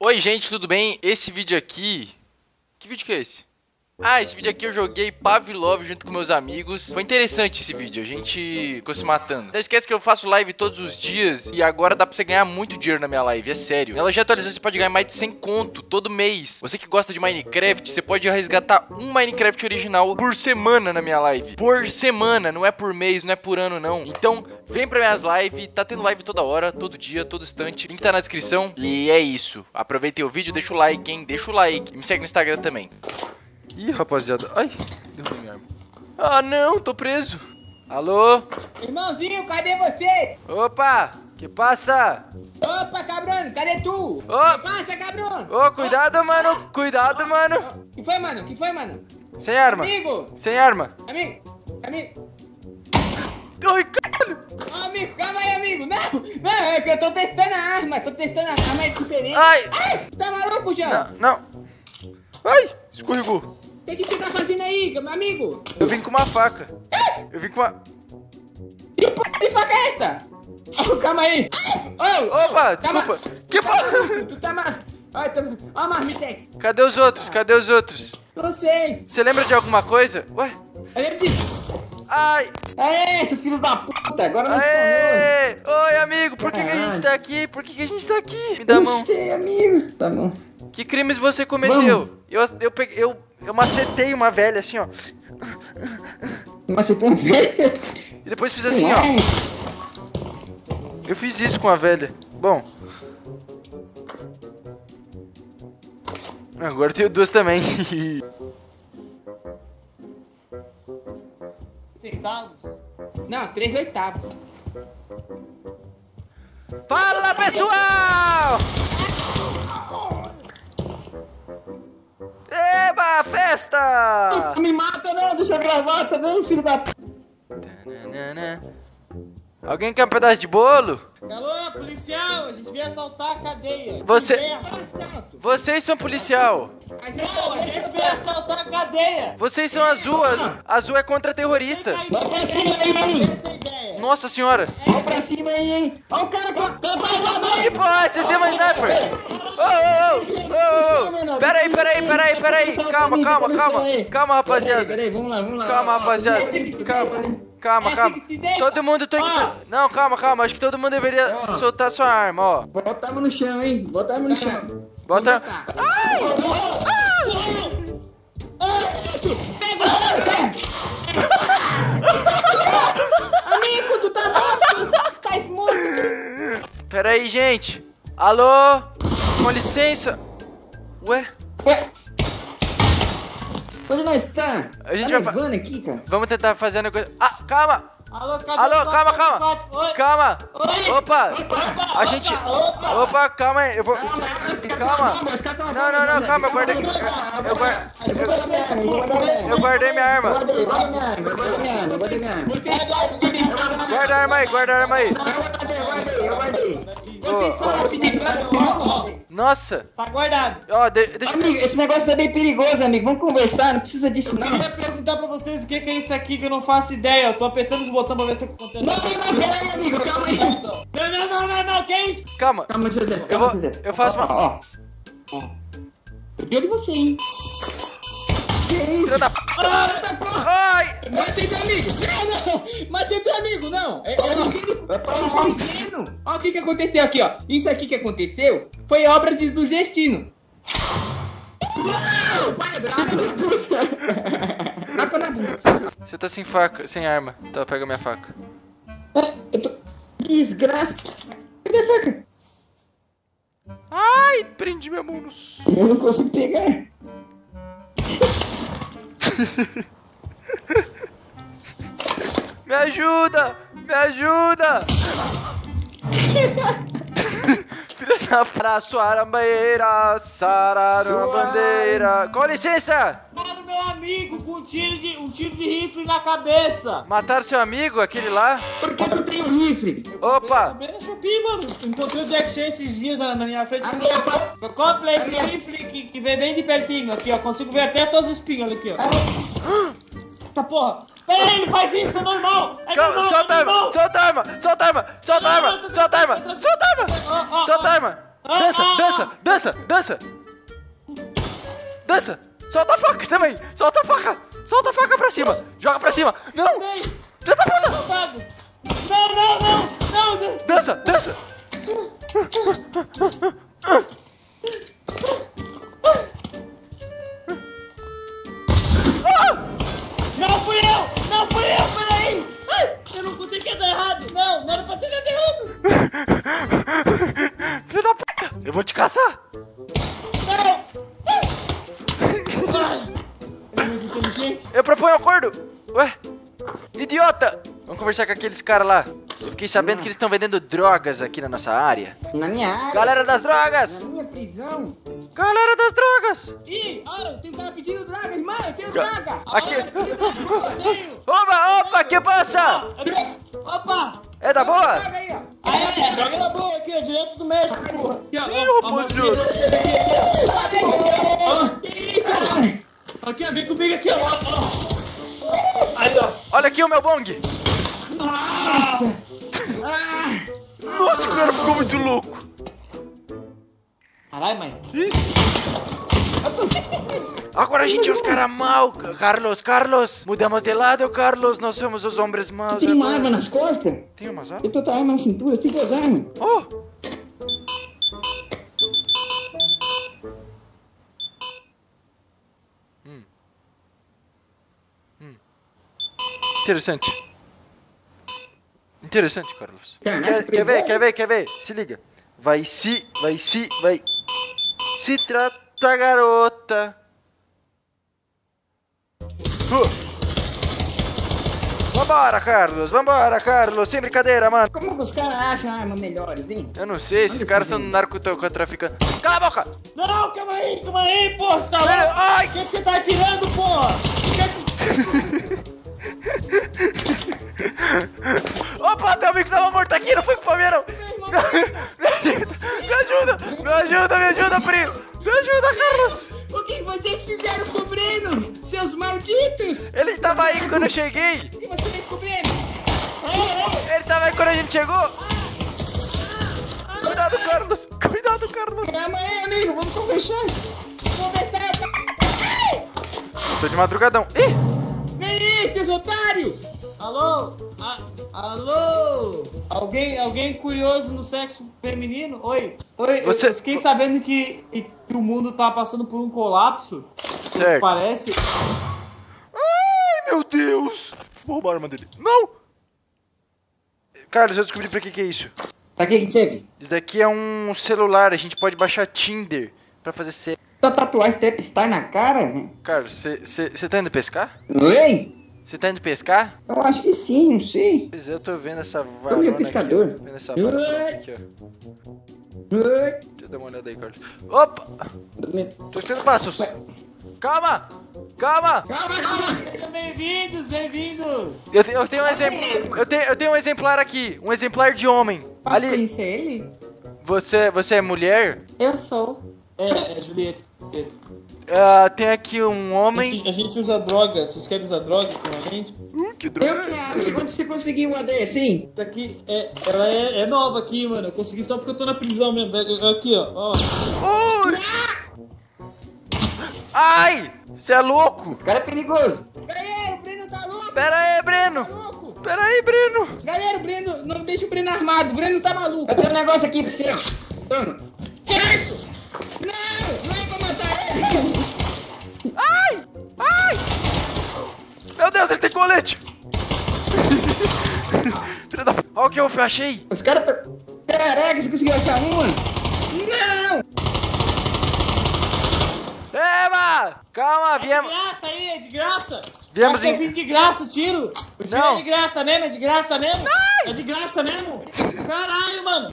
Oi, gente, tudo bem? Esse vídeo aqui... Que vídeo que é esse? Ah, esse vídeo aqui eu joguei Pavlov junto com meus amigos. Foi interessante esse vídeo, a gente ficou se matando. Não esquece que eu faço live todos os dias e agora dá pra você ganhar muito dinheiro na minha live, é sério. Ela já atualizou, você pode ganhar mais de 100 conto todo mês. Você que gosta de Minecraft, você pode resgatar um Minecraft original por semana na minha live. Por semana, não é por mês, não é por ano não. Então, vem pra minhas lives, tá tendo live toda hora, todo dia, todo instante. Link tá na descrição. E é isso. Aproveitem o vídeo, deixa o like, hein? Deixa o like. E me segue no Instagram também. Ih, rapaziada. Ai, derrubei minha arma. Ah, não, tô preso. Alô? Irmãozinho, cadê você? Opa, que passa? Opa, cabrão, cadê tu? Ô. Que passa, cabrão? Ô, cuidado, mano. Cuidado, mano. Que foi, mano? Que foi, mano? Sem arma. Amigo! Sem arma. Amigo! Amigo! Ai, caralho. Ô, amigo, calma aí, amigo! Não! Não, é que eu tô testando a arma, tô testando a arma é diferente. Ai. Ai! Tá maluco, João? Não, não. Ai, escorregou. O que que você tá fazendo aí, meu amigo? Eu vim com uma faca. Eu vim com uma... Que porra de faca é essa? Ô, calma aí! Ô, Opa, calma. desculpa. Que porra? Tu tá mal... Tô... Ó, Marmitex! Cadê os outros? Cadê os outros? Não sei! Você lembra de alguma coisa? Ué? Eu lembro disso! Ai. Aê, seus filhos da puta! Agora não Aê! Oi, amigo. Por que, que a gente tá aqui? Por que, que a gente tá aqui? Me dá a mão. Não sei, amigo! Tá bom. Que crimes você cometeu? Eu, eu, peguei, eu, eu macetei uma velha assim, ó. Mas você tem um velho? E depois fiz assim, ó. Eu fiz isso com a velha. Bom. Agora eu tenho duas também. Centavos? Não, três oitavos. Fala, pessoal! Festa! Não me mata não, deixa eu gravar também, filho da p... Alguém quer um pedaço de bolo? Alô, policial, a gente veio assaltar a cadeia. Você-. Vocês são policial. A gente Não, a gente veio assaltar a cadeia. Vocês são azul. Azul, azul é contra terrorista. Cima aí, hein? Essa é a ideia. Nossa senhora. Vamos pra cima aí, hein? Ó o cara com a... Cara, vai, vai, vai! Que porra, é? você tem uma sniper? Ô, ô, ô, ô, ô. Pera aí, pera aí, pera aí, pera aí. Calma, calma, calma. Calma, rapaziada. Peraí, vamos lá, vamos lá. Calma, rapaziada. Calma. Calma, calma. Todo mundo tem que. Não, calma, calma. Acho que todo mundo deveria soltar sua arma, ó. Bota a arma no chão, hein? Bota a arma no chão. Bota. Amigo, Pera aí, gente. Alô? Com licença. Ué? Ué? Onde nós tá? A gente tá vai fa- aqui, cara. Vamos tentar fazer a negócio. Ah, calma! Alô, cadê Alô, calma, calma. Oi. Calma! Oi. Opa! Opa, A gente. opa. Opa, calma aí. Eu vou. Calma! Não, não, não, calma, eu guardei. Eu, eu, guar- eu guardei. Guardei, minha arma. Guarda a arma aí, guarda a arma aí. Nossa! Tá guardado. Ó, de- deixa eu. Amigo, esse negócio tá bem perigoso, amigo. Vamos conversar, não precisa disso, Eu não. queria perguntar pra vocês o que é isso aqui que eu não faço ideia. Eu tô apertando os botões pra ver se acontece. Não, não, não, peraí, amigo, calma aí. Não, não, não, não, não, que é isso? Calma. Calma, José. Calma, Eu vou- José. eu faço uma- Ó, ó. Eu de olho em você, hein? Que isso? Filha da. Ai! Matei teu amigo! Não! Matei teu amigo, não! É, é ele- Olha o. Olha o que, que aconteceu aqui, ó. Isso aqui que aconteceu foi obra de- do destino. É na bunda. Você tá sem faca, sem arma. Tá, pega minha faca. Ah, eu tô... Desgraça! Cadê a faca? Ai, prendi minha mão no. Eu não consigo pegar. Me ajuda! Me ajuda! Filha da pra suar a bandeira, sarar a bandeira. Com licença! Mataram meu amigo com um tiro de, um tiro de rifle na cabeça. Mataram seu amigo, aquele lá? Por que tu tem um rifle? Opa! Comprei na Shopee, mano. Encontrei o Jack Chan esses dias na, na minha frente. A minha pa... Eu comprei esse minha- rifle que, que vem bem de pertinho aqui, ó. Consigo ver até todos os espinhos aqui, ó. Eita porra! Peraí, não faz isso, é normal! É Calma, normal, solta é normal. Solta a arma! Solta a arma! Solta a arma! Solta a arma! Solta a arma! Ó, ó, Solta a arma! Ah, Dança, ah, dança, dança, dança. Dança. Solta a faca também. Solta a faca. Solta a faca pra cima. Joga pra cima. Não. Filha da puta. Não, não, não, não, não. Dança, dança. Não fui eu! Peraí! Ai, eu não contei que ia dar errado! Não, não era pra ter dado errado! Filha da puta. Eu vou te caçar. Não! Eu proponho um acordo. Ué? Idiota. Vamos conversar com aqueles caras lá. Eu fiquei sabendo que eles estão vendendo drogas aqui na nossa área. Na minha área. Galera das drogas. Na minha prisão. Galera das drogas. Ih, Olha, tenho que estar pedindo drogas, irmão. Eu tenho Ga- droga. Aqui. Opa, opa, que passa? Opa! É da boa? Aí. Ah, é, é, droga da boa aqui, ó, direto do México, porra. Ih, rapaziada. Que isso? Aqui, vem comigo aqui, ó. Aí, ó. Olha aqui o meu bong. Nossa, o cara ficou muito louco. Caralho, mãe. Agora a gente é os caras mal. Carlos, Carlos. Mudamos de lado, Carlos. Nós somos os homens maus. Tem uma agora. arma nas costas? Tem umas armas? Eu tô com a arma na cintura, tem duas armas. Oh! Hum. Hum. Interessante. Interessante, Carlos. Quer, quer ver? Quer ver? Quer ver? Se liga. Vai se, vai se, vai. Se trata, garota. Uh. Vambora, Carlos. Vambora, Carlos. Sem brincadeira, mano. Como que os caras acham armas melhores, hein? Eu não sei, esses caras são narcotraficantes. Cala a boca! Não, calma aí, calma aí, porra, você tá ai! O que que você tá atirando, porra? Cheguei! Que você? Ele tava aí quando a gente chegou! Cuidado, Carlos! Cuidado, Carlos! Calma aí, amigo, vamos conversar. Conversar. Eu tô de madrugadão. Ih! Vem aí, seus otários! Alô? A- alô? Alguém, alguém curioso no sexo feminino? Oi? Oi, eu- Você- eu fiquei sabendo que, que o mundo tá passando por um colapso. Certo. Parece. Meu Deus! Vou roubar a arma dele. Não! Carlos, eu descobri pra que que é isso. Pra que que serve? Isso daqui é um celular, a gente pode baixar Tinder pra fazer sexo. Tua tatuagem estar na cara? Carlos, você tá indo pescar? Oi? Você tá indo pescar? Eu acho que sim, não sei. Pois é, eu tô vendo essa varona aqui. pescador. ó. Vendo essa varona aqui, ó. Deixa eu dar uma olhada aí, Carlos. Opa! Tô escutando passos. Calma! Calma! Calma, calma! Sejam bem-vindos, bem-vindos! Eu, te- eu tenho um exemplo. Eu tenho, eu tenho um exemplar aqui. Um exemplar de homem. Posso Ali. conhecer ele? Você, você é mulher? Eu sou. É, é Julieta. Ah, tem aqui um A homem. gente, a gente usa droga, vocês querem usar droga com a gente? Uh, que Eu droga é essa? quero. Onde você conseguiu uma desse, hein? Isso aqui é. Ela é, é nova aqui, mano. Eu consegui só porque eu tô na prisão mesmo. É- é Aqui, ó. ó. Ai! Você é louco? O cara é perigoso. Galera, o Breno tá louco! Pera aí, Breno! Tá louco! Pera aí, Breno! Galera, o Breno, não deixa o Breno armado. O Breno tá maluco. Eu tenho um negócio aqui pra você. Toma. Que é isso? Não! Não é pra matar ele! Ai! Ai! Meu Deus, ele tem colete! Filha da... Olha o que eu achei! Os caras tá... Caraca, você conseguiu achar uma? Não! Eva! Calma, É de viemos... graça aí, é de graça! Viemos Vai em- servir de graça o tiro! O tiro Não. é de graça mesmo, é de graça mesmo! É de graça mesmo! Caralho, mano!